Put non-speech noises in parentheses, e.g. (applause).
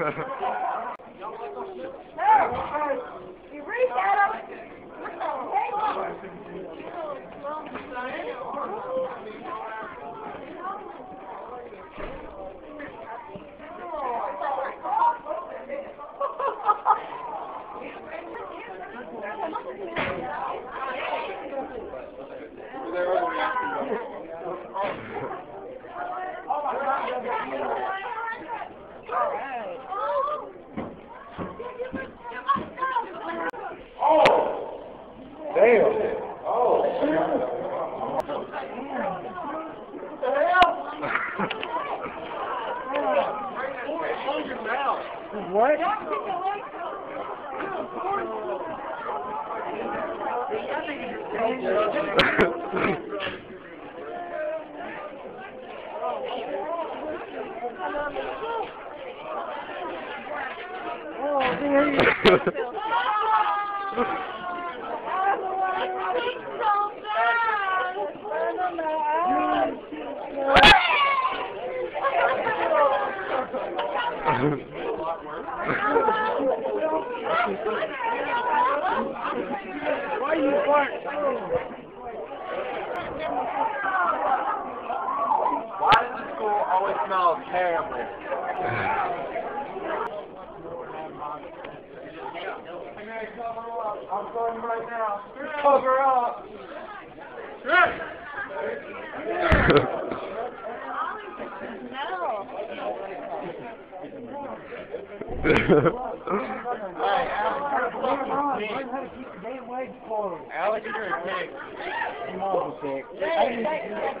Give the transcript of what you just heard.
You (laughs) What? Oh, (laughs) man. (laughs) (laughs) Why you fart? Why does the school always smell terrible? I'm going right now. Cover up. (laughs) (laughs) Alex, you're a pig. I'm also sick. I